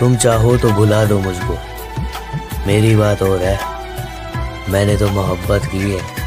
तुम चाहो तो भुला दो मुझको। मेरी बात और है। मैंने तो मोहब्बत की है।